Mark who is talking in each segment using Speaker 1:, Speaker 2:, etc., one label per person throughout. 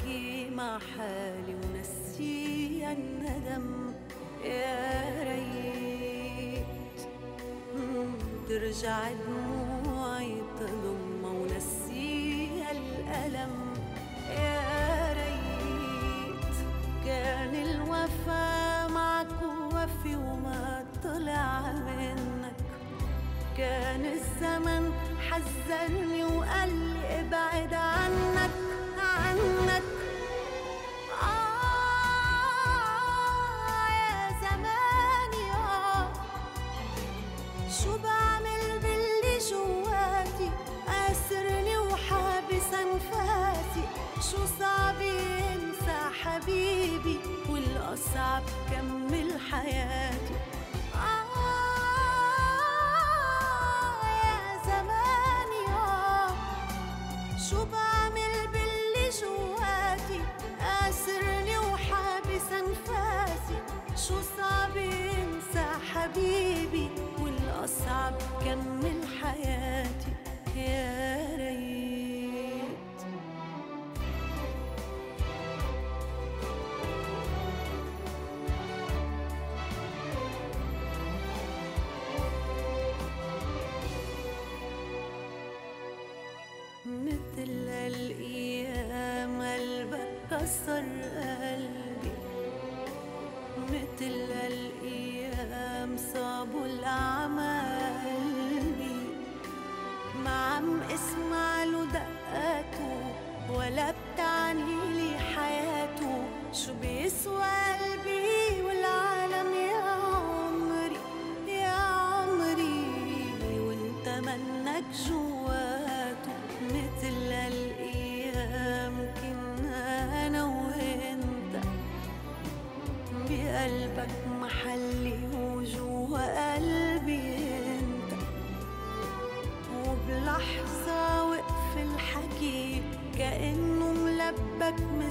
Speaker 1: أبكي مع حالي ونسي الندم يا ريت. ترجع لنا كسر قلبي مثل الأيام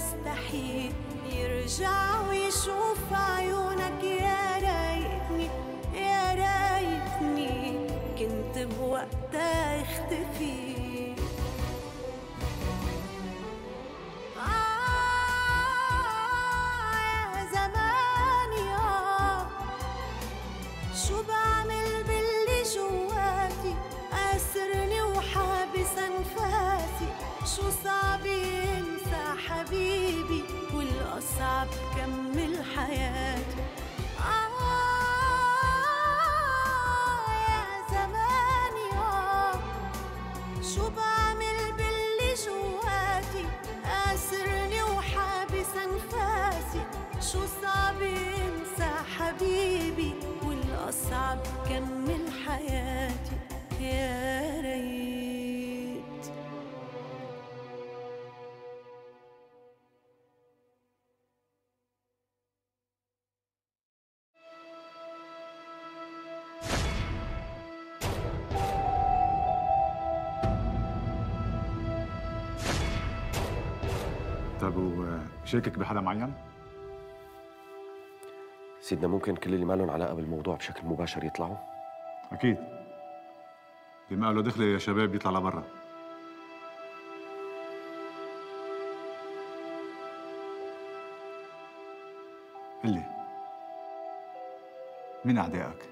Speaker 1: مستحيل يرجع ويشوف عيونك يا ريتني يا ريتني كنت بوقتها اختفي والأصعب كمل حياتي آه يا زماني آه شو بعمل باللي جواتي؟ أسرني وحابس أنفاسي شو صعب ينسى حبيبي والأصعب كمل حياتي. يا
Speaker 2: وشاكك بحدا معين؟
Speaker 3: سيدنا ممكن كل اللي ما لهم علاقة بالموضوع بشكل مباشر يطلعوا
Speaker 2: أكيد اللي ما له دخله يا شباب يطلع لبرا قل لي مين أعدائك؟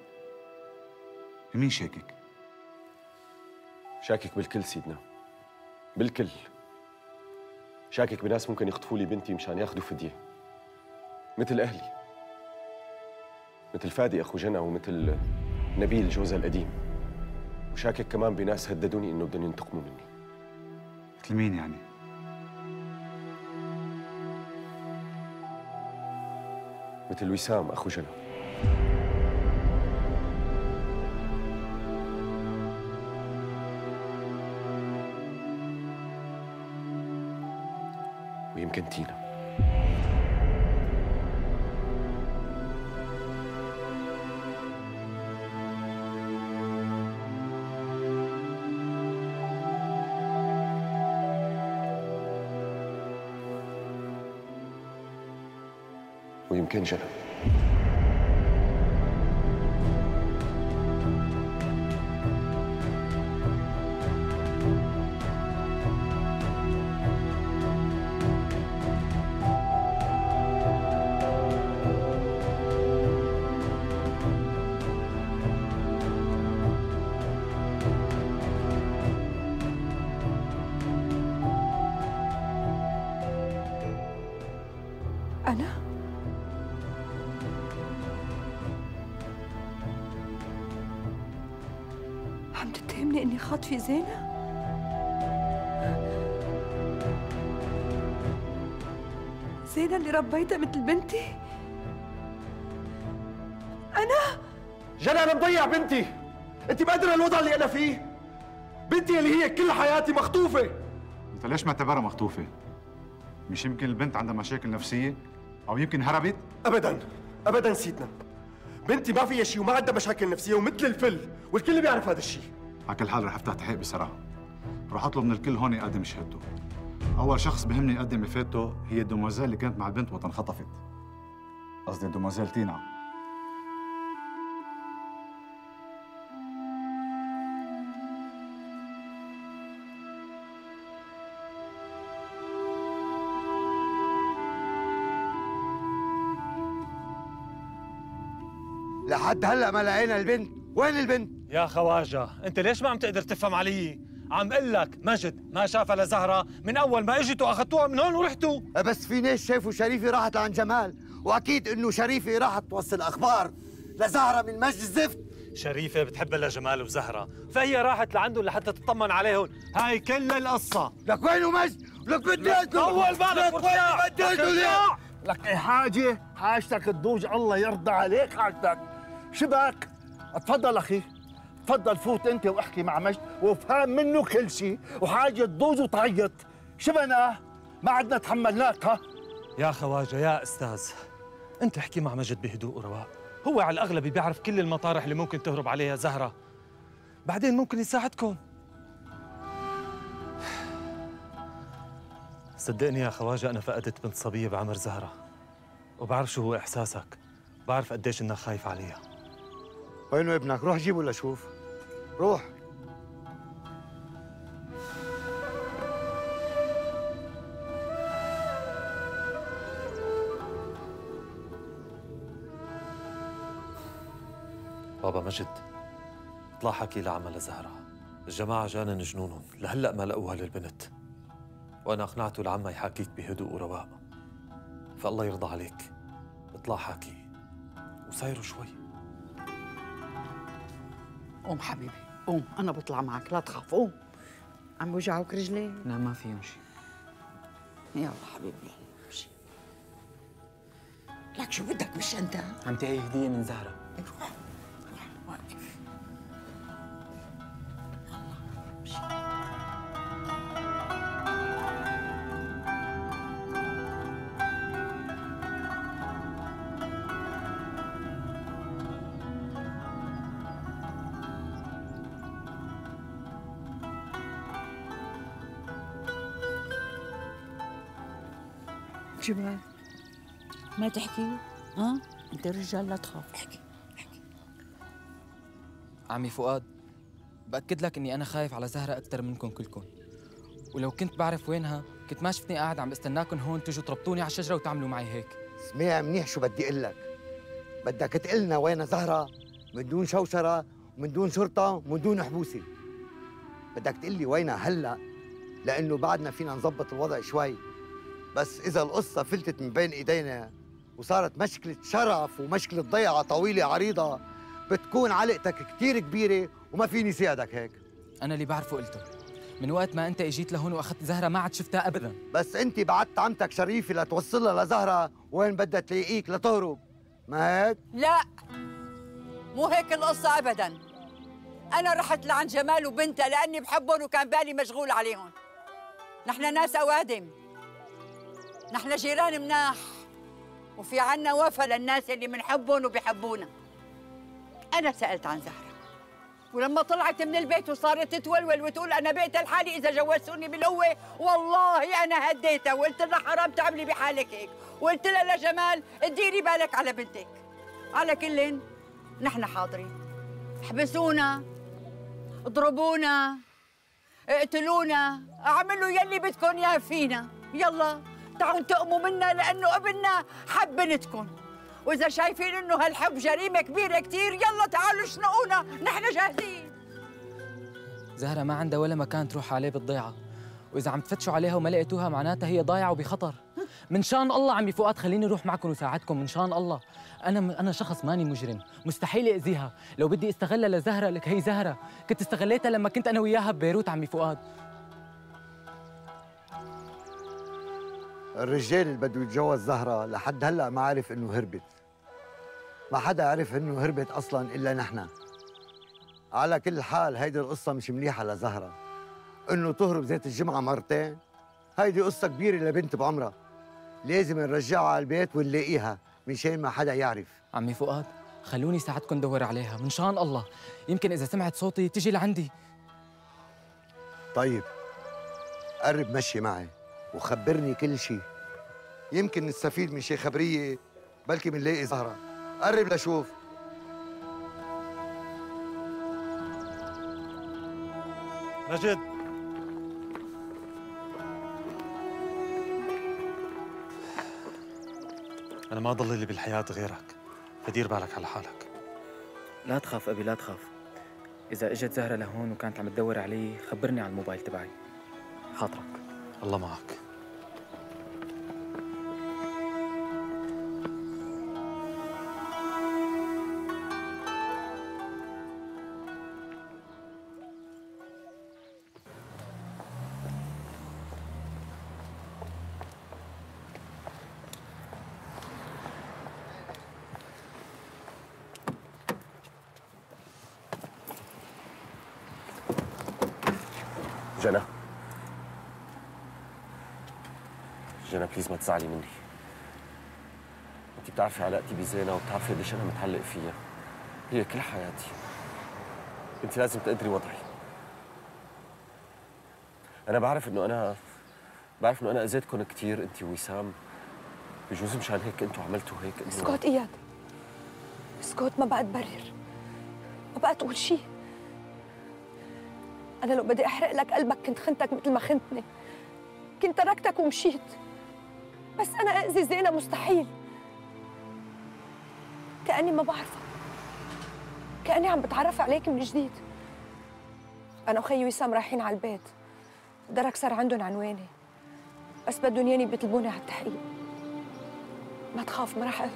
Speaker 2: مين شاكك؟
Speaker 3: شاكك بالكل سيدنا بالكل شاكك بناس ممكن يخطفوا لي بنتي مشان ياخذوا فدية. مثل أهلي. مثل فادي أخو جنى ومثل نبيل جوزها القديم. وشاكك كمان بناس هددوني إنه بدهم ينتقموا مني.
Speaker 2: مثل مين يعني؟
Speaker 3: مثل وسام أخو جنى. ويمكن تينا ويمكن
Speaker 1: خاطفه زينة؟ زينة اللي ربيتها مثل بنتي؟ أنا؟
Speaker 3: جنى أنا مضيع بنتي انت مقدره الوضع اللي أنا فيه بنتي اللي هي كل حياتي مخطوفة
Speaker 2: أنت ليش معتبرها مخطوفة؟ مش يمكن البنت عندها مشاكل نفسية؟ أو يمكن هربت؟
Speaker 3: ابدا ابدا سيدنا بنتي ما فيها شيء وما عندها مشاكل نفسية ومثل الفل والكل بيعرف هذا الشيء
Speaker 2: على كل حال رح افتح تحقيق بصراحة. رح اطلب من الكل هون يقدم شهادته. أول شخص بهمني يقدم إفادته هي الدوموزيل اللي كانت مع البنت وقت انخطفت قصدي الدوموزيل تينا.
Speaker 4: لحد هلا ما لقينا البنت. وين البنت؟
Speaker 5: يا خواجة انت ليش ما عم تقدر تفهم علي؟ عم أقول لك مجد ما شافها لزهرة من أول ما إجتوا أخذتوها من هون ورحتوا.
Speaker 4: بس في ناس شافوا شريفه راحت لعند جمال وأكيد إنه شريفه راحت توصل أخبار لزهرة من مجد الزفت.
Speaker 5: شريفة بتحبها لجمال وزهرة فهي راحت لعندهم لحتى تطمن عليهم. هاي كل القصة.
Speaker 4: لك وينه مجد لك بدي
Speaker 5: طول بالك وارتاح.
Speaker 4: بدي.
Speaker 6: لك أي حاجة؟ حاجتك تدوج الله يرضى عليك حاجتك. شبك اتفضل أخي. تفضل فوت انت واحكي مع مجد وافهم منه كل شيء وحاجة تدوج وتعيط. شبنا ما عدنا تحملناك ها؟
Speaker 5: يا خواجة يا أستاذ انت احكي مع مجد بهدوء ورواق. هو على الأغلب بيعرف كل المطارح اللي ممكن تهرب عليها زهرة. بعدين ممكن يساعدكم. صدقني يا خواجة أنا فقدت بنت صبية بعمر زهرة وبعرف شو هو إحساسك. بعرف قديش إنك خايف عليها.
Speaker 4: وينه ابنك؟ روح جيبه لشوف. روح.
Speaker 5: بابا مجد اطلع حكي لعمل لزهرة الجماعة جانن جنونهم لهلأ ما لقوها للبنت. وأنا أقنعته لعمها يحاكيك بهدوء ورواق فالله يرضى عليك. اطلع حكي. وسايروا شوي.
Speaker 7: قوم حبيبي. قوم أنا بطلع معك لا تخاف قوم عم بوجعوك رجلي؟
Speaker 8: لا ما فيهم شيء
Speaker 7: يلا حبيبي امشي. لك شو بدك؟ بالشنطة؟
Speaker 8: عم تهي هدية من زهرة.
Speaker 7: روح روح واقف. جمال ما تحكي. ها؟ انت رجال لا تخاف. احكي
Speaker 8: عمي فؤاد بأكد لك إني أنا خايف على زهرة أكثر منكم كلكم. ولو كنت بعرف وينها كنت ما شفتني قاعد عم بستناكم هون تجوا تربطوني على الشجرة وتعملوا معي هيك.
Speaker 4: سميع منيح شو بدي أقول لك. بدك تقلنا وين زهرة من دون شوشرة ومن دون شرطة ومن دون حبوسة. بدك تقلي وينها هلأ لأنه بعدنا فينا نظبط الوضع شوي. بس إذا القصة فلتت من بين إيدينا وصارت مشكلة شرف ومشكلة ضيعة طويلة عريضة بتكون علقتك كتير كبيرة وما فيني ساعدك هيك.
Speaker 8: أنا اللي بعرفه قلته. من وقت ما أنت إجيت لهون وأخذت زهرة ما عاد شفتها أبداً.
Speaker 4: بس أنت بعدت عمتك شريفة لتوصلها لزهرة وين بدها تلاقيك لتهرب. ما هيك
Speaker 9: لا مو هيك القصة أبدا. أنا رحت لعند جمال وبنتها لأني بحبهم وكان بالي مشغول عليهم. نحن ناس أوادم. نحن جيران مناح وفي عنا وفا للناس اللي بنحبهم وبيحبونا. أنا سألت عن زهرة ولما طلعت من البيت وصارت تتولول وتقول أنا بيت الحالي إذا جوزتوني بالقوة والله أنا هديتها وقلت لها حرام تعملي بحالك هيك. وقلت لها لجمال اديري بالك على بنتك. على كل نحن حاضرين. احبسونا اضربونا اقتلونا اعملوا يلي بدكم اياه فينا يلا. تعالوا انتقموا منا لأنه ابننا حب بنتكم. وإذا شايفين إنه هالحب جريمة كبيرة كتير يلا تعالوا شنقونا نحن جاهزين.
Speaker 8: زهرة ما عندها ولا مكان تروح عليه بالضيعة. وإذا عم تفتشوا عليها وما لقيتوها معناتها هي ضايعة وبخطر. من شان الله عمي فؤاد خليني أروح معكم وساعدكم من شان الله. أنا أنا شخص ماني مجرم مستحيل اذيها لو بدي استغلها لزهرة لك هي زهرة. كنت استغليتها لما كنت أنا وياها ببيروت عمي فؤاد.
Speaker 4: الرجال اللي بده يتجوز زهرة لحد هلأ ما عرف إنه هربت. ما حدا عرف إنه هربت أصلا إلا نحن. على كل حال هيدي القصة مش مليحة لزهرة. إنه تهرب ذات الجمعة مرتين. هيدي قصة كبيرة لبنت بعمرها. لازم نرجعها على البيت ونلاقيها مشان ما حدا يعرف.
Speaker 8: عمي فؤاد خلوني ساعدكم ندور عليها من شان الله. يمكن إذا سمعت صوتي تجي لعندي.
Speaker 4: طيب قرب مشي معي. وخبرني كل شيء يمكن نستفيد من شي خبرية بلكي بنلاقي زهرة. قرب لشوف.
Speaker 5: مجد أنا ما ضل لي بالحياة غيرك. فدير بالك على حالك.
Speaker 8: لا تخاف أبي لا تخاف. إذا إجت زهرة لهون وكانت عم تدور علي خبرني على الموبايل تبعي. خاطرك
Speaker 5: الله معك.
Speaker 3: تزعلي مني. انت بتعرفي علاقتي بزينة وبتعرفي قديش أنا متعلق فيها. هي كل حياتي. انت لازم تقدري وضعي. أنا بعرف إنه أنا بعرف إنه أنا اذيتكم كثير انت ووسام بجوز مشان هيك أنتوا عملتوا هيك إنه-
Speaker 10: اسكت إياد. اسكت ما بقى تبرر ما بقى تقول شيء أنا لو بدي أحرق لك قلبك كنت خنتك مثل ما خنتني. كنت تركتك ومشيت. بس أنا أذي زينة مستحيل. كأني ما بعرفك كأني عم بتعرف عليك من جديد. أنا وخيي وسام رايحين على البيت. درك صار عندهم عنواني. بس بدهم ياني بيطلبوني على التحقيق. ما تخاف ما راح
Speaker 11: أهرب.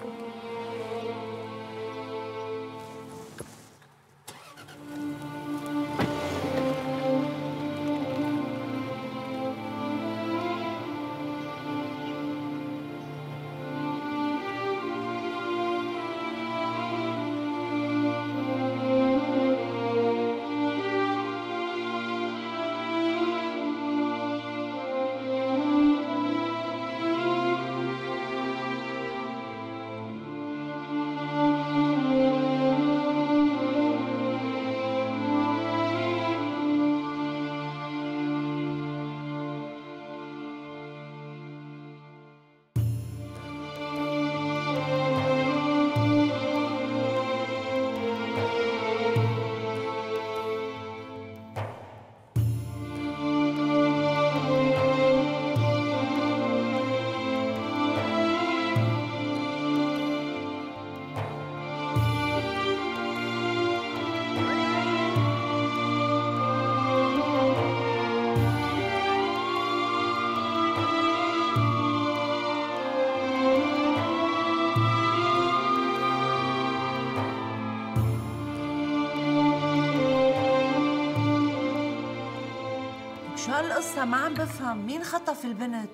Speaker 11: هالقصة ما عم بفهم مين خطف البنت؟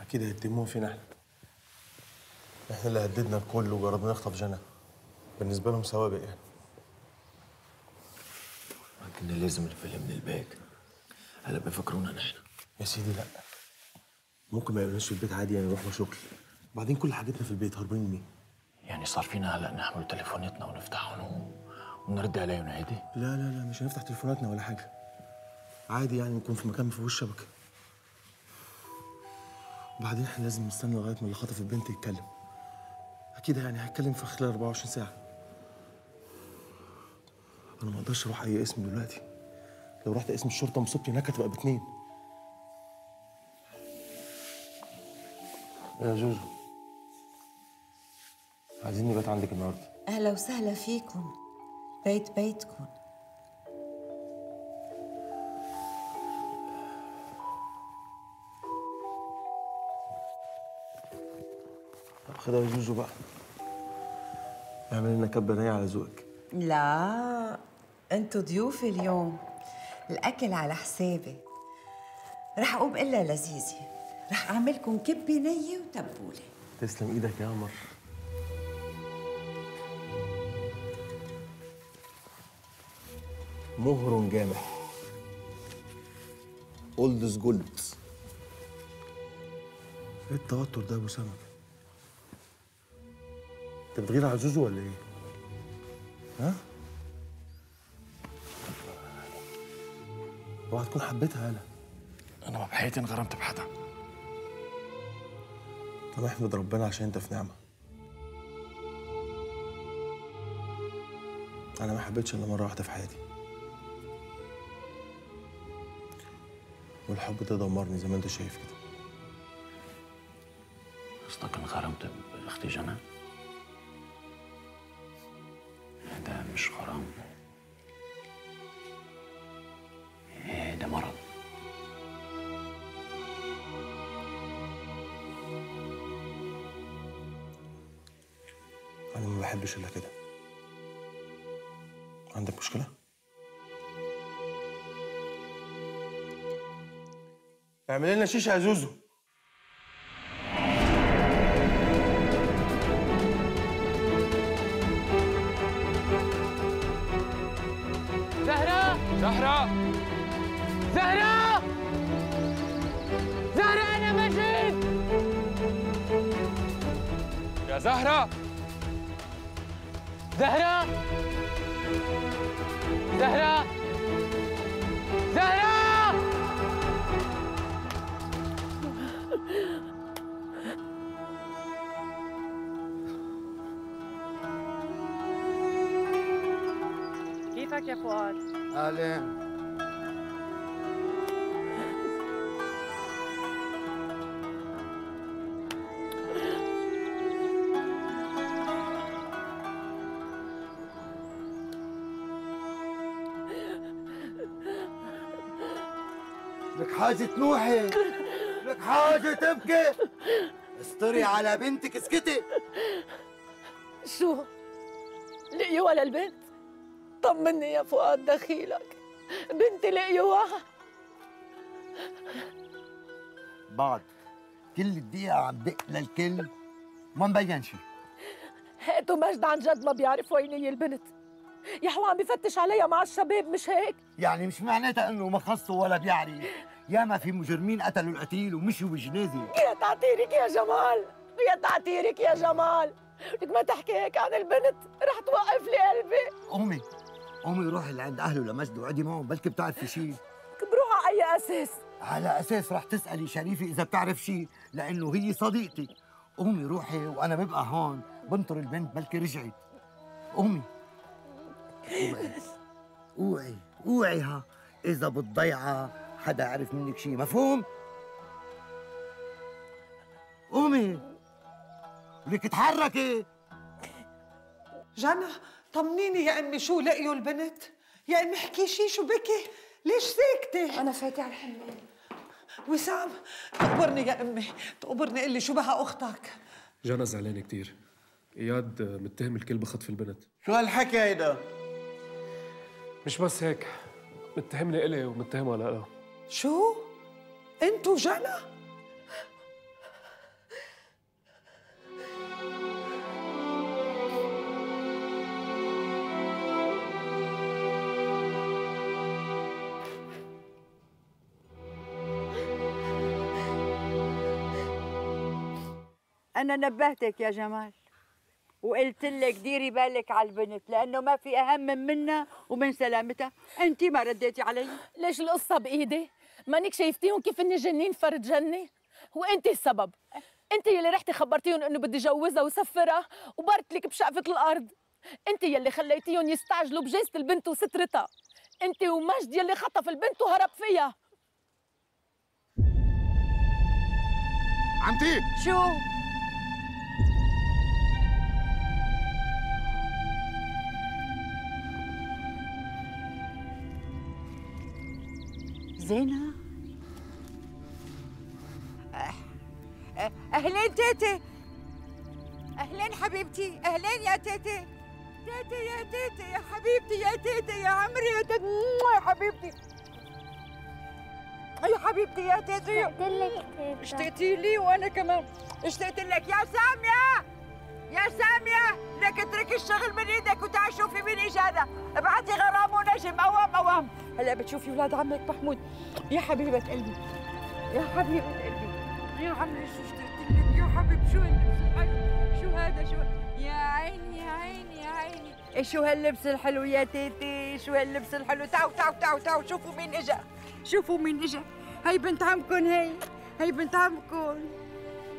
Speaker 12: أكيد هيتهمون فينا إحنا. إحنا اللي هددنا الكل وجربنا نخطف جنى. بالنسبة لهم سوابق يعني.
Speaker 13: كنا لازم نفهم من الباك هلا بفكرونا نحن.
Speaker 12: يا سيدي لا. ممكن ما يقولناش في البيت عادي يعني نروح شغل. بعدين كل حاجتنا في البيت هربانين منين
Speaker 13: يعني صار فينا هلا نحمل تليفوناتنا ونفتحهم. ونرد عليهم عادي؟
Speaker 12: لا لا لا مش هنفتح تليفوناتنا ولا حاجة. عادي يعني نكون في مكان ما فيهوش شبكة. وبعدين إحنا لازم نستنى لغاية ما اللي خطف البنت يتكلم. أكيد يعني هيتكلم في خلال 24 ساعة. أنا ما أقدرش أروح أي اسم دلوقتي. لو رحت اسم الشرطة مصيبتي هناك هتبقى باتنين. يا جوجو. عايزين نبات عندك النهارده.
Speaker 11: أهلا وسهلا فيكم. بيت بيتكم.
Speaker 12: خدها يا زوزو بقى. اعمل لنا كبة نية على ذوقك.
Speaker 11: لا أنتوا ضيوفي اليوم. الأكل على حسابي. رح أقوم إلا لذيذه رح أعملكم كبة نية وتبولة.
Speaker 12: تسلم إيدك يا قمر مهر جامح. old is gold إيه التوتر ده يا أبو سما انت بتغير على زوزو ولا إيه؟ ها؟ اوعى تكون حبيتها أنا
Speaker 13: أنا ما بحياتي انغرمت بحدا.
Speaker 12: طب احمد ربنا عشان انت في نعمة. أنا ما حبيتش الا مرة واحدة في حياتي. والحب ده دمرني زي ما انت شايف كده.
Speaker 13: قصدك انغرمت باختي جنى؟
Speaker 12: الا كده. عندك مشكلة؟ اعمل لنا شيشة يا زوزو.
Speaker 14: كيفك يا فؤاد؟
Speaker 4: اهلين لك حاجة تنوحي لك حاجة تبكي استري على بنتك اسكتي
Speaker 15: شو؟ لقيوها للبنت؟ طمني يا فؤاد دخيلك. بنتي لقيوها
Speaker 4: بعد كل دقيقة عم دق للكل. ما مبين شي.
Speaker 15: هاتوا مجد عن جد ما بيعرف وين هي البنت. يا حوا عم بفتش عليها مع الشباب مش هيك؟
Speaker 4: يعني مش معناتها إنه ما خصه ولا بيعرف. ياما في مجرمين قتلوا القتيل ومشوا بجنازة
Speaker 15: يا تعتيرك يا جمال؟ يا تعتيرك يا جمال؟ لك ما تحكي هيك عن البنت. رح توقف لي قلبي.
Speaker 4: أمي امي روحي لعند أهله لمجد وقعدي معهم بلكي بتعرفي شيء
Speaker 15: بروح على اي أساس؟
Speaker 4: على أساس رح تسألي شريفه إذا بتعرف شيء لأنه هي صديقتي. امي روحي وأنا ببقى هون بنطر البنت بلكي رجعت. امي أوعي. أوعي. اوعي ها إذا بتضيعها حدا عرف منك شيء مفهوم؟ قومي. لك تحركي.
Speaker 16: جنى. طمنيني يا أمي شو لقيوا البنت يا أمي احكي شي شو بكي ليش ساكتة؟
Speaker 15: أنا فايتة على الحمام
Speaker 16: وسام تقبرني يا أمي تقبرني قلي شو بها أختك
Speaker 17: جانا زعلانة كتير إياد متهم الكل بخطف البنت
Speaker 4: شو هالحكي هيدا؟
Speaker 17: مش بس هيك متهمني إلي ومتهمها لها
Speaker 16: شو؟ انتو جنى؟
Speaker 9: أنا نبهتك يا جمال. وقلت لك ديري بالك على البنت لأنه ما في أهم من منها ومن سلامتها. أنت ما رديتي علي.
Speaker 15: ليش القصة بإيدي؟ مانك شايفتيهم كيف إني جنين فرد جنة؟ وانت السبب. أنت يلي رحتي خبرتيهم إنه بدي جوزها وسفرها وبارت لك بشقفة الأرض. أنت يلي خليتيهم يستعجلوا بجيزة البنت وسترتها. أنت ومجد يلي خطف البنت وهرب فيها.
Speaker 18: عمتي!
Speaker 9: شو؟ زينة؟ أه- أه- أهلين تيتي. أهلين حبيبتي أهلين يا تيتي. تيتي يا تيتي يا حبيبتي يا تيتي يا عمري يا تيتي. يا حبيبتي. يا حبيبتي يا تيتي. اشتقت لك اشتقتي لي وأنا كمان. اشتقت لك. يا سامية. يا سامية لك اتركي الشغل من إيدك وتعي شوفي مين اجانا ابعتي غرام ونجم أوام أوام. هلا بتشوفي ولاد عمك محمود. يا حبيبة قلبي يا حبيبة قلبي. يا عمري شو اشتقت لك؟ يا حبيب شو هاللبس؟ الحلو شو هذا؟ شو؟ يا عيني يا عيني يا عيني. شو هاللبس الحلو يا تيتي؟ شو هاللبس الحلو؟ تعوا تعوا تعوا تعوا شوفوا مين إجا. شوفوا مين إجا. هي بنت عمكم هي هي بنت عمكم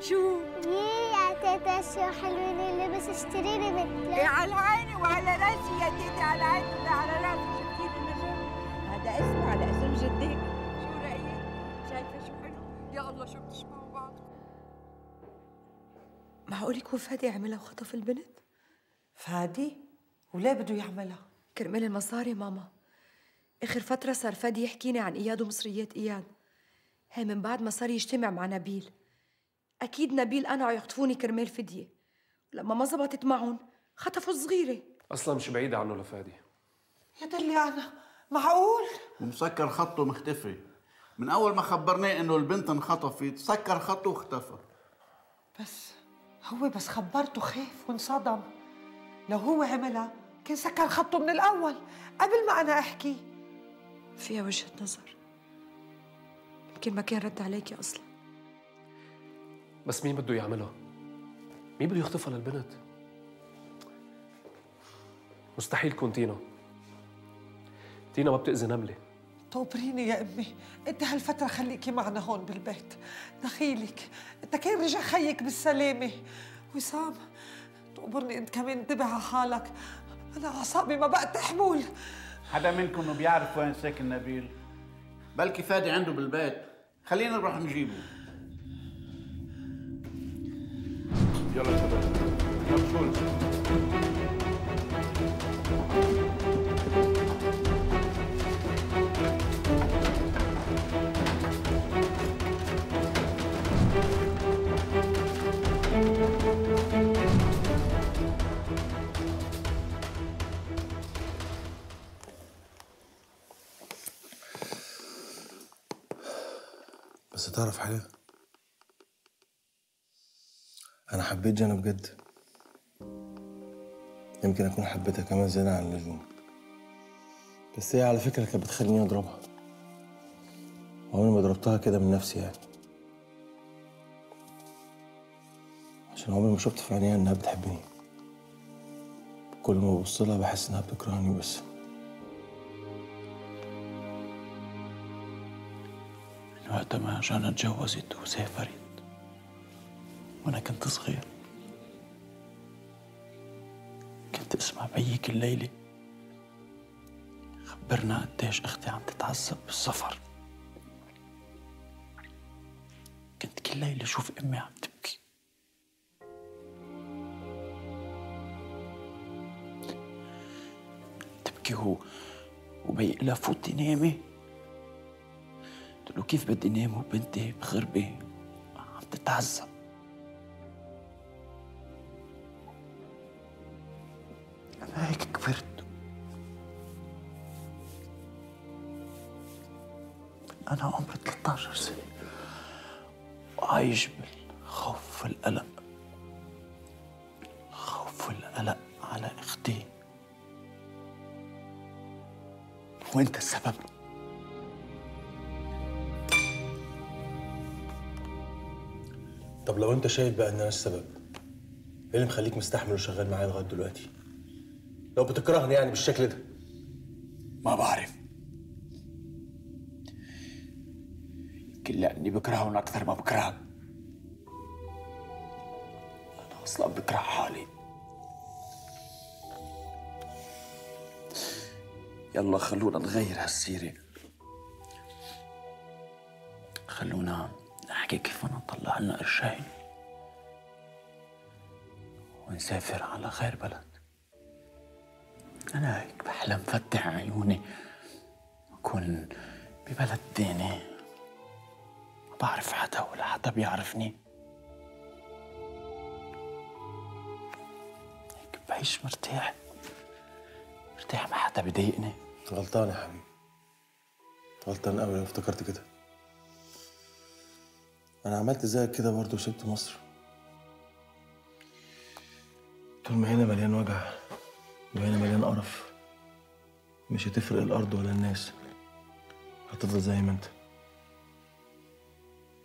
Speaker 9: شو؟
Speaker 19: يا تيتا شو حلوين اللبس؟ اشتري لي مثله
Speaker 9: إيه على عيني وعلى راسي يا تيتي على عيني وعلى راسي. شفتي لي النجم هذا اسمه على اسم جدك. شو رأيك؟ شايفة شو حلو؟ يا الله شو بتشبهوا بعض؟
Speaker 1: معقول يكون فادي عملها وخطف البنت؟
Speaker 16: فادي؟ وليه بده يعملها؟
Speaker 1: كرمال المصاري ماما. آخر فترة صار فادي يحكيني عن إياد ومصريات إياد. هي من بعد ما صار يجتمع مع نبيل. أكيد نبيل قنعوا يخطفوني كرمال فدية. ولما ما زبطت معهم خطفوا الصغيرة
Speaker 17: أصلا مش بعيده عنه لفادي.
Speaker 16: يا دلي أنا معقول؟
Speaker 20: ومسكر خطه مختفي. من أول ما خبرناه إنه البنت انخطفت سكر خطه واختفى.
Speaker 16: بس هو بس خبرته خاف وانصدم. لو هو عملها كان سكر خطه من الأول. قبل ما أنا أحكي.
Speaker 1: فيها وجهة نظر. يمكن ما كان رد عليكي أصلا.
Speaker 17: بس مين بده يعملها؟ مين بده يخطفها للبنت؟ مستحيل تكون تينا. تينا ما بتأذي نملة.
Speaker 16: توبريني يا أمي أنت هالفترة خليكي معنا هون بالبيت. دخيلك أنت كان رجع خيك بالسلامة؟ وسام تقبرني أنت كمان انتبه على حالك. أنا أعصابي ما بقى تحمل
Speaker 20: حدا منكم بيعرف وين ساكن نبيل؟ بلكي فادي عنده بالبيت. خلينا نروح نجيبه. يلا شباب يلا شول
Speaker 12: بس تعرف حاجة؟ أنا حبيت جنى بجد يمكن أكون حبيتها كمان زيادة عن اللزوم. بس هي على فكرة كانت بتخليني أضربها. عمري ما ضربتها كده من نفسي يعني. عشان عمري ما شفت في عينيها إنها بتحبني. كل ما ببص لها بحس إنها بتكرهني بس.
Speaker 13: وقت ما جانا اتجوزت وسافرت وأنا كنت صغير. كنت أسمع بيك الليلة. خبرنا قديش أختي عم تتعذب بالسفر. كنت كل ليلة أشوف أمي عم تبكي. تبكي هو وبيق لها فوتي نامي قلت له كيف بدي نام وبنتي بغربة عم تتعذب أنا عمري 13 سنة. وعايش بالخوف والقلق. خوف والقلق على أختي. وأنت السبب.
Speaker 12: طب لو أنت شايف بقى إن أنا السبب إيه اللي مخليك مستحمل وشغال معايا لغاية دلوقتي؟ لو بتكرهني يعني بالشكل ده.
Speaker 13: ما بعرف. أكثر ما بكرهك أنا أصلا بكره حالي. يلا خلونا نغير هالسيرة. خلونا نحكي كيف بدنا نطلع لنا قرشين. ونسافر على غير بلد. أنا هيك بحلم فتح عيوني. أكون ببلد تاني. بعرف حدا ولا حدا بيعرفني؟ بعيش مرتاح. مرتاح ما حدا بيضايقني
Speaker 12: غلطان يا حبيبي. غلطان قوي لو افتكرت كده. أنا عملت زيك كده برضه وسبت مصر. طول ما هنا مليان وجع وهنا مليان قرف مش هتفرق الأرض ولا الناس. هتفضل زي ما أنت.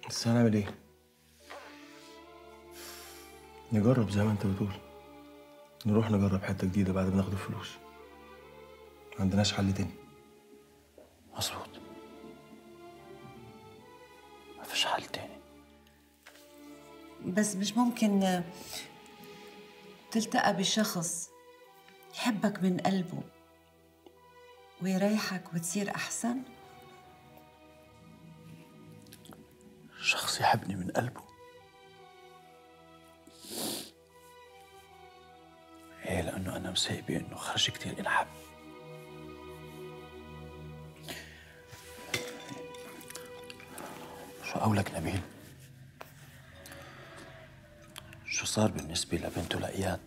Speaker 12: بس هنعمل إيه؟ نجرب زي ما انت بتقول. نروح نجرب حتة جديدة بعد ما ناخد الفلوس. ما عندناش حل تاني.
Speaker 13: مظبوط. ما فيش حل تاني.
Speaker 21: بس مش ممكن تلتقى بشخص يحبك من قلبه ويريحك وتصير أحسن؟
Speaker 13: شخص يحبني من قلبه. إيه لأنه أنا مسيبي إنه خرج كتير انحب شو قولك نبيل؟ شو صار بالنسبة لبنته لإياد؟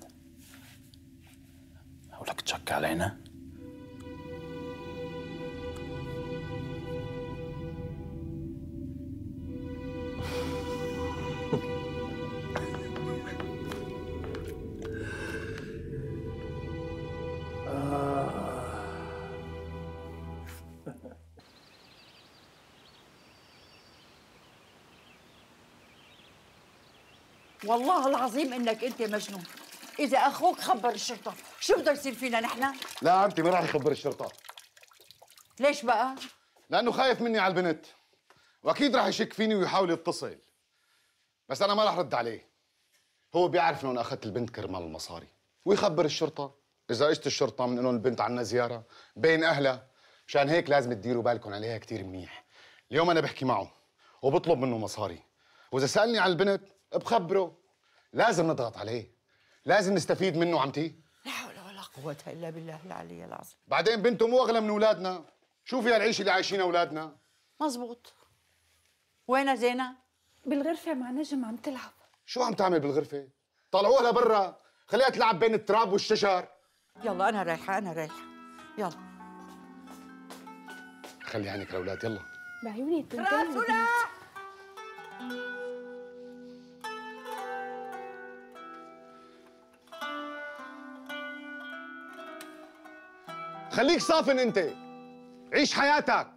Speaker 13: قولك تشك علينا؟
Speaker 9: والله العظيم إنك أنت مجنون. إذا أخوك خبر الشرطة شو بده يصير فينا نحن؟
Speaker 18: لا عمتي ما راح يخبر الشرطة.
Speaker 9: ليش بقى؟
Speaker 18: لأنه خايف مني على البنت. وأكيد راح يشك فيني ويحاول يتصل. بس أنا ما راح رد عليه. هو بيعرف إنه أنا أخذت البنت كرمال المصاري. ويخبر الشرطة. إذا إجت الشرطة من إنه البنت عنا زيارة بين أهلها مشان هيك لازم تديروا بالكم عليها كتير منيح. اليوم أنا بحكي معه وبطلب منه مصاري. وإذا سألني عن البنت بخبره. لازم نضغط عليه. لازم نستفيد منه عمتي.
Speaker 9: لا حول ولا قوة إلا بالله العلي العظيم.
Speaker 18: بعدين بنته مو أغلى من أولادنا. شوفي هالعيشة اللي عايشينها أولادنا.
Speaker 9: مزبوط وين زينة؟
Speaker 1: بالغرفة مع نجم عم تلعب.
Speaker 18: شو عم تعمل بالغرفة؟ طلعوها لبرا. خليها تلعب بين التراب والشجر.
Speaker 9: يلا أنا رايحة أنا رايحة. يلا.
Speaker 18: خلي عينك الاولاد يلا.
Speaker 1: بعيوني التنتين
Speaker 9: راسنا
Speaker 18: خليك صافن انت. عيش حياتك.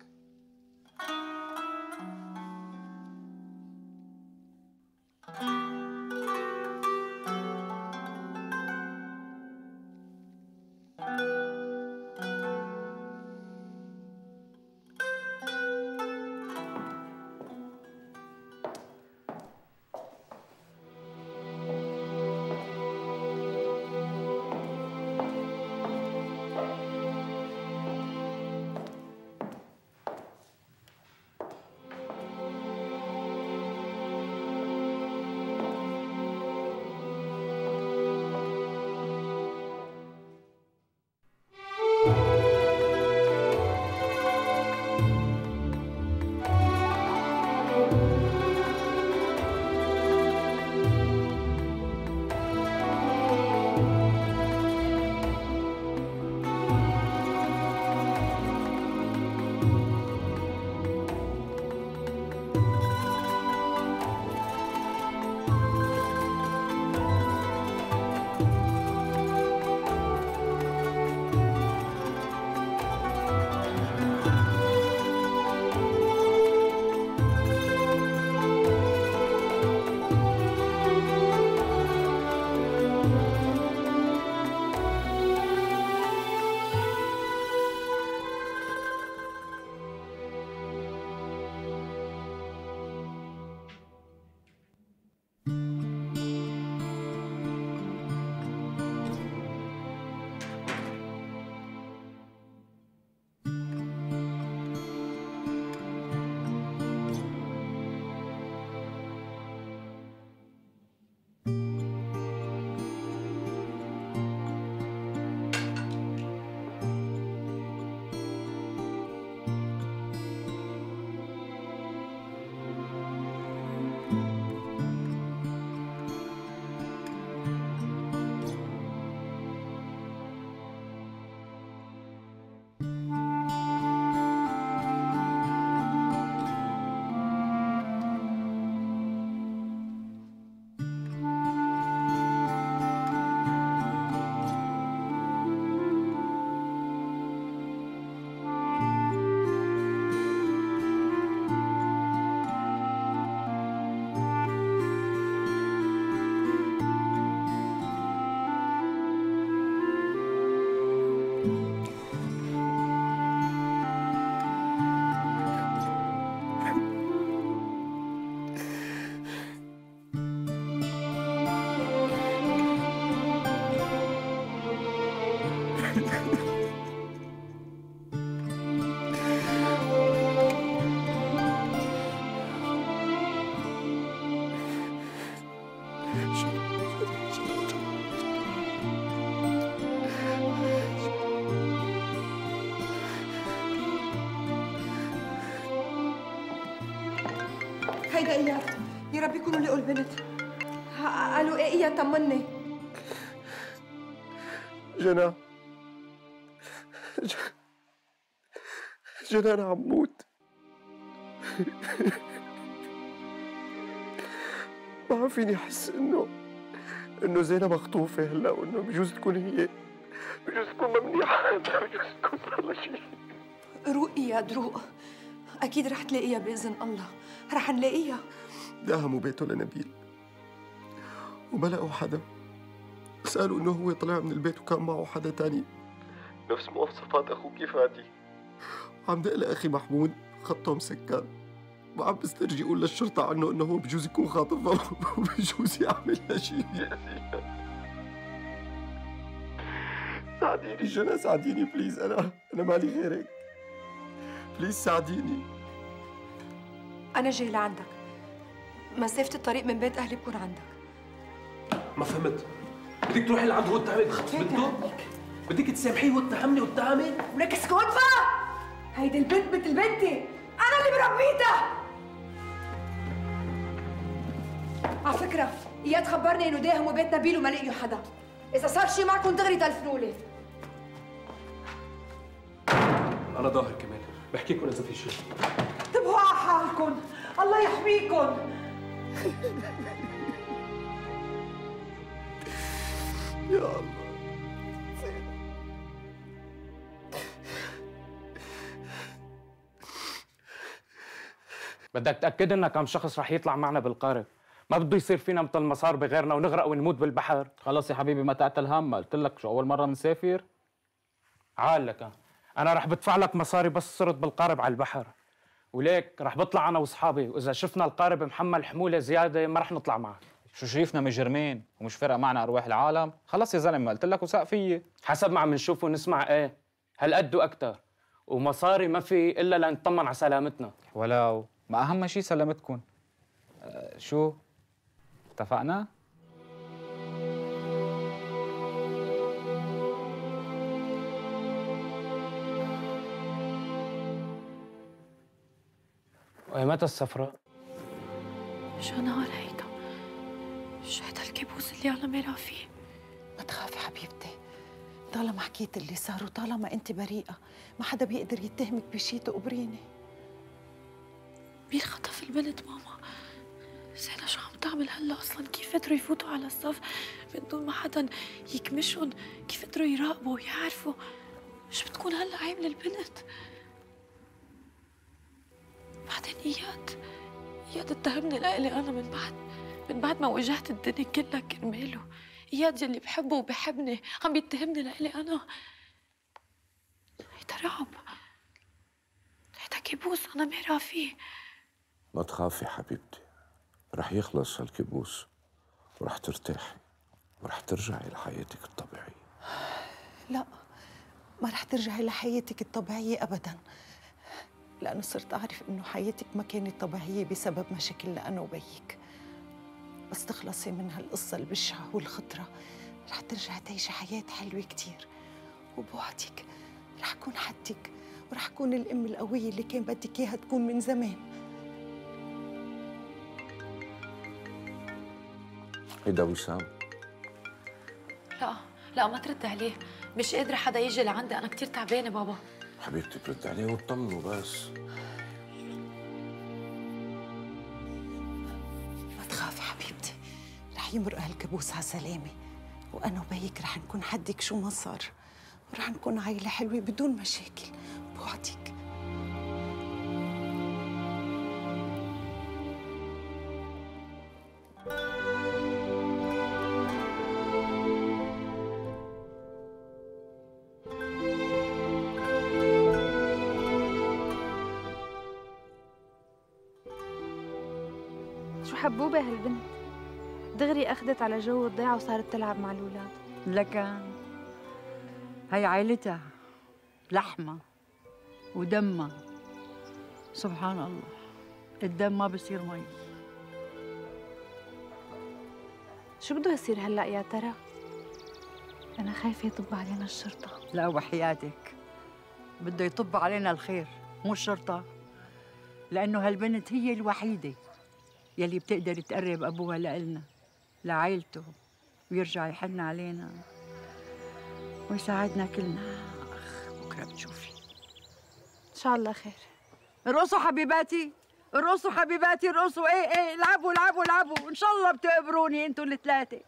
Speaker 10: هيدا اياد يا رب يكونوا لقوا البنت. قالوا إيه اياد طمني.
Speaker 22: جنى. جنى أنا عم موت. ما عم فيني أحس إنه إنه زينة مخطوفة هلأ وإنه بجوز تكون هي بجوز تكون ممنيحة بجوز تكون صار لها شيء
Speaker 10: روق اياد روق أكيد رح تلاقيها بإذن الله. رح نلاقيها.
Speaker 22: داهموا بيته لنبيل وما لقوا حدا. سألوا إنه هو طلع من البيت وكان معه حدا تاني. نفس مواصفات أخوك فادي. عم دق لأخي محمود خطه مسكر وعم بسترجي يقول للشرطة عنه إنه هو بجوز يكون خاطفها وبجوز يعمل لها شيء. ساعديني. جنى ساعديني؟ please أنا أنا مالي غيرك. please ساعديني.
Speaker 10: أنا جاي لعندك. مسافة الطريق من بيت أهلي بكون عندك.
Speaker 17: ما فهمت. بدك تروحي لعند هو التهمي تخطف بنته؟ بدك تسامحيه وتتهمني وتتهمي؟
Speaker 10: ولك اسكت بقى! هيدي البنت مثل بنتي أنا اللي بربيتها. على فكرة إياد خبرني إنه داهموا بيت نبيل وما لقيوا حدا. إذا صار شي معكم دغري تلفنوا لي.
Speaker 17: أنا ظاهر كمان. بحكي لكم إذا في شيء
Speaker 16: حالكم الله يحميكم
Speaker 22: يا الله.
Speaker 23: بدك تأكد إنك كم شخص رح يطلع معنا بالقارب؟ ما بده يصير فينا مثل ما صار بغيرنا ونغرق ونموت بالبحر.
Speaker 24: خلص يا حبيبي ما تعتل هم. قلت لك شو أول مرة بنسافر
Speaker 23: عالك أنا رح بدفع لك مصاري بس صرت بالقارب على البحر. وليك رح بطلع أنا وأصحابي. وإذا شفنا القارب محمل حموله زيادة ما رح نطلع معك
Speaker 24: شو شريفنا مجرمين ومش فارقه معنا أرواح العالم؟ خلص يا زلمة قلت لك وثق فيي.
Speaker 23: حسب ما عم نشوف ونسمع إيه هالقد وأكثر ومصاري ما في إلا لنطمن على سلامتنا.
Speaker 24: ولو ما أهم شيء سلامتكم. أه شو؟ اتفقنا؟
Speaker 23: ومتى السفرة؟
Speaker 15: شو نهار هيدا شو هيدا الكابوس اللي أنا مرة فيه
Speaker 21: ما تخافي حبيبتي. طالما حكيت اللي صار وطالما أنت بريئة ما حدا بيقدر يتهمك بشي تقبريني.
Speaker 15: مين خطف البنت ماما زينة شو عم تعمل هلا أصلا؟ كيف قدروا يفوتوا على الصف؟ من دون ما حدا يكمشهم كيف قدروا يراقبوا ويعرفوا؟ شو بتكون هلا عاملة البنت بعدين اياد اياد اتهمني لإلي أنا من بعد من بعد ما واجهت الدنيا كلها كرماله اياد يلي بحبه وبحبني عم بيتهمني لإلي أنا هيدا رعب. هيدا كابوس أنا مرة فيه
Speaker 25: ما تخافي حبيبتي رح يخلص هالكابوس ورح ترتاحي ورح ترجعي لحياتك الطبيعية.
Speaker 21: لا ما رح ترجعي لحياتك الطبيعية ابدا. لأنه صرت أعرف إنه حياتك ما كانت طبيعية بسبب مشاكلنا أنا وبيك. بس تخلصي من هالقصة البشعة والخطرة رح ترجعي تعيشي حياة حلوة كتير. وبوعدك رح كون حدك ورح كون الأم القوية اللي كان بدك إياها تكون من زمان.
Speaker 25: هيدا وسام
Speaker 15: لا لا ما ترد عليه. مش قادرة حدا يجي لعندي. أنا كتير تعبانة بابا.
Speaker 25: حبيبتي برد عليه وطمنوا بس.
Speaker 21: ما تخافي حبيبتي رح يمرق هالكابوس على سلامة. وأنا وبيك رح نكون حدك شو ما صار ورح نكون عيلة حلوة بدون مشاكل. بوعدك
Speaker 26: أخدت على جو الضيعة وصارت تلعب مع الأولاد.
Speaker 9: لكن هي عائلتها لحمة ودمها. سبحان الله. الدم ما بصير مي.
Speaker 27: شو بده يصير هلأ يا ترى؟ أنا خايفة يطب علينا الشرطة.
Speaker 9: لا وحياتك. بده يطب علينا الخير مو الشرطة. لأنه هالبنت هي الوحيدة يلي بتقدر تقرب أبوها لإلنا. لعائلته ويرجع يحن علينا ويساعدنا كلنا. أخ بكرة بتشوفي.
Speaker 27: إن شاء الله خير.
Speaker 9: ارقصوا حبيباتي ارقصوا حبيباتي ارقصوا إيه إيه العبوا العبوا العبوا إن شاء الله بتقبروني أنتوا الثلاثة.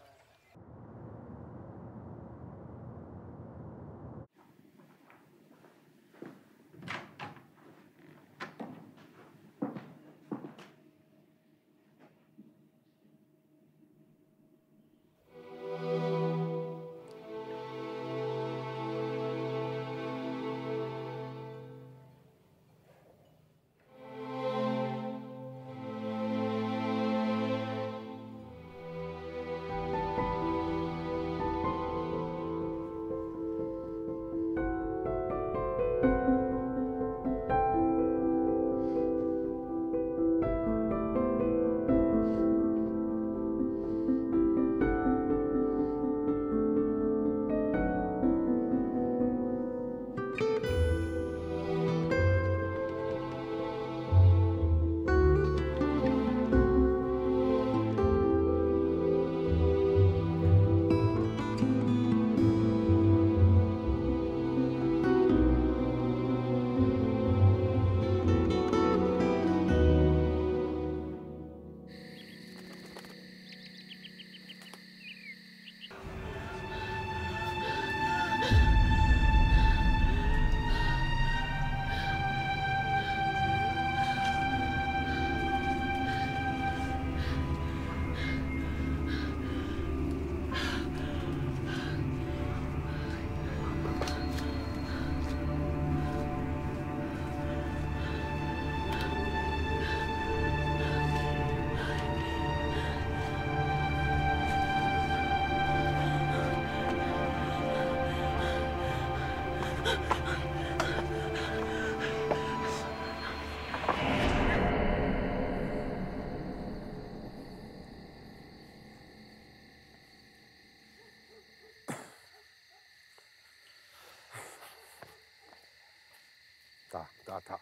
Speaker 18: تعال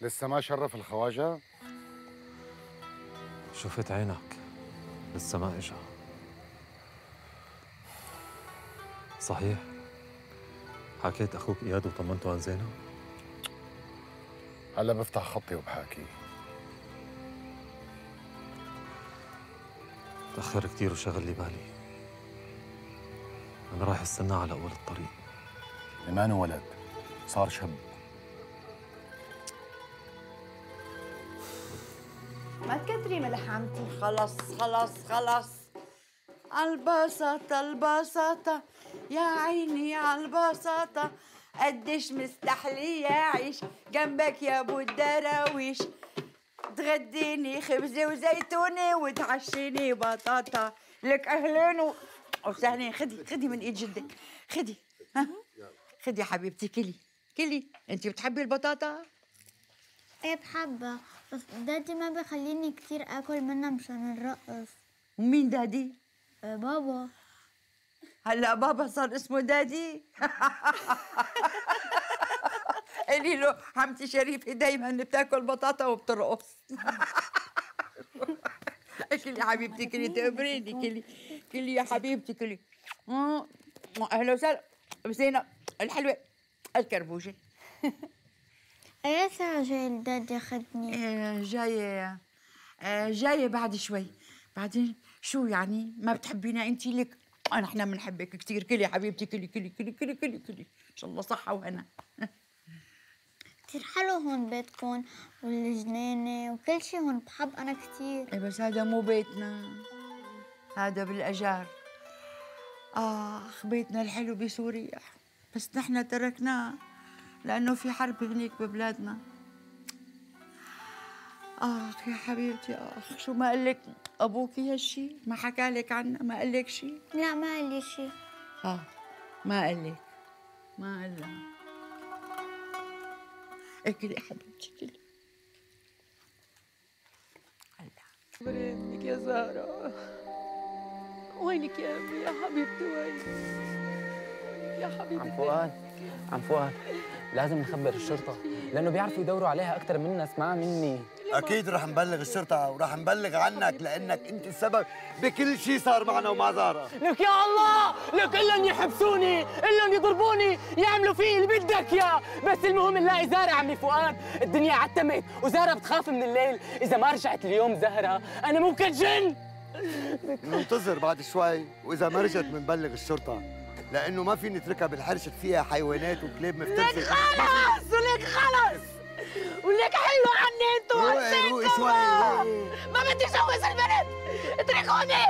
Speaker 18: لسه ما شرف الخواجة؟
Speaker 28: شفت عينك لسه ما إجا. صحيح؟ حكيت أخوك إياد وطمنته عن زينب؟
Speaker 18: هلا بفتح خطي وبحاكي.
Speaker 28: تأخر كتير وشغل لي بالي. أنا رايح استناه على أول الطريق.
Speaker 18: إيمانه ولد صار شب.
Speaker 9: ما تكتري ملح عمتي خلص خلص خلص. البساطة البساطة. يا عيني عالبساطة قديش مستحلية أعيش جنبك يا أبو الدراويش. تغديني خبزة وزيتونة وتعشيني بطاطا. لك أهلين و... وسهلين. خدي خدي من إيد جدك. خدي. ها؟ خدي حبيبتي. كلي. كلي. أنت بتحبي البطاطا؟
Speaker 19: إيه بحبها. بس دادي ما بيخليني كتير آكل منها مشان نرقص
Speaker 9: ومين دادي؟
Speaker 19: آه بابا.
Speaker 9: هلا بابا صار اسمه دادي؟ قولي له عمتي شريفة دايما بتاكل بطاطا وبترقص. كلي حبيبتي كلي تقبريني كلي كلي يا حبيبتي كلي. أهلا وسهلا. بزينب الحلوة الكربوجه
Speaker 19: إيه ساعة جاي الداد ياخدني
Speaker 9: إيه، جاية. آه، جاية بعد شوي. بعدين شو يعني؟ ما بتحبينا انت لك نحن بنحبك كثير كلي حبيبتي كلي كلي كلي كلي كلي كلي. إن شاء الله صحة وهنا
Speaker 19: كتير حلو هون بيتكم والجنينة وكل شي هون بحب أنا كتير.
Speaker 9: إيه بس هذا مو بيتنا. هذا بالأجار. آخ بيتنا الحلو بسوريا. بس نحن تركناه لأنه في حرب هنيك ببلادنا. آخ يا حبيبتي آخ. شو ما قال لك أبوكي هالشي ما حكى لك عنها ما قال لك شي؟
Speaker 19: لا ما قال لي شيء
Speaker 9: آه ما قال لك. ما قال لها. اكلي يا حبيبتي كلي
Speaker 27: ابنك يا زهرة؟ وينك يا أمي؟ يا حبيبتي وينك؟ يا حبيبتي.
Speaker 8: عم فؤاد عم فؤاد لازم نخبر الشرطة لأنه بيعرفوا يدوروا عليها أكثر منا اسمعها مني.
Speaker 4: أكيد رح نبلغ الشرطة ورح نبلغ عنك لأنك أنت السبب بكل شيء صار معنا ومع زهره
Speaker 8: لك يا الله! لك إلا يحبسوني إلا يضربوني يعملوا فيه اللي بدك يا. بس المهم نلاقي زهرة عمي فؤاد. الدنيا عتمت وزهرة بتخاف من الليل. إذا ما رجعت اليوم زهرة أنا ممكن جن
Speaker 4: ننتظر بعد شوي وإذا ما رجعت بنبلغ الشرطة. لأنه ما في نتركها بالحرشه فيها حيوانات وكلاب مفترسة.
Speaker 27: لك خلص! ولك خلص! ولك حلوا عني أنتوا
Speaker 4: روقي روقي شوي
Speaker 27: ما بدي اتجوز البنت اتركوني.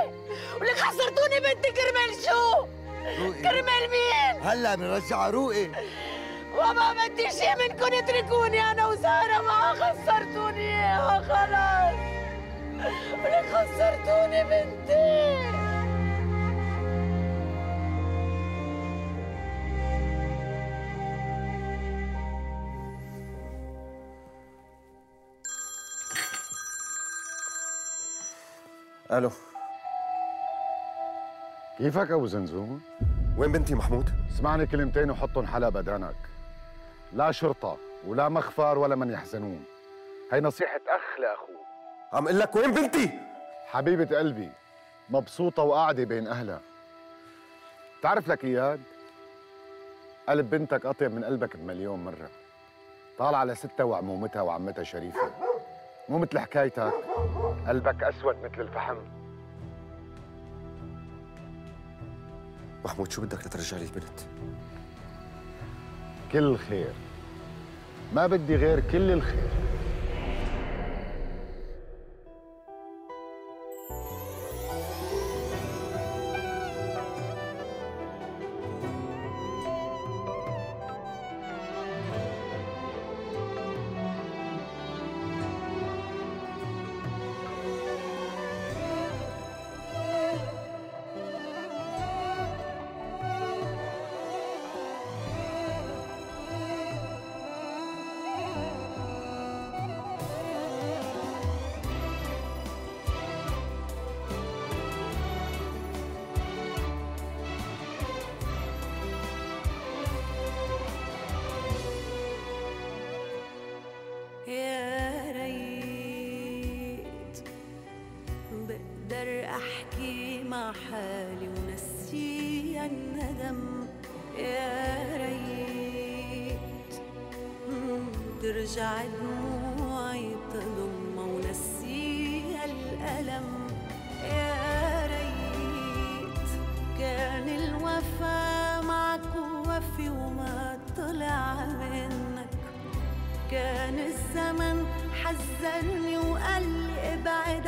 Speaker 27: ولك خسرتوني بنتي كرمال شو؟ كرمال مين؟
Speaker 4: هلا بنرجعها روقي.
Speaker 27: وما بدي شيء منكم اتركوني أنا وساره ما خسرتوني. اياها خلاص ولك خسرتوني بنتي.
Speaker 12: ألو.
Speaker 18: كيفك أبو زنزون؟
Speaker 3: وين بنتي محمود؟
Speaker 18: اسمعني كلمتين وحطهم حلا بدانك. لا شرطة ولا مخفر ولا من يحزنون. هي نصيحة أخ لأخوه
Speaker 3: عم أقول لك وين بنتي؟
Speaker 18: حبيبة قلبي مبسوطة وقاعدة بين أهلها. تعرف لك إياد؟ قلب بنتك أطيب من قلبك بمليون مرة. طالعة لستها وعمومتها وعمتها شريفة. مو مثل حكايتك. قلبك أسود مثل الفحم.
Speaker 3: محمود شو بدك لترجع لي البنت؟
Speaker 18: كل خير. ما بدي غير كل الخير.
Speaker 1: حذرني وقال لي ابعد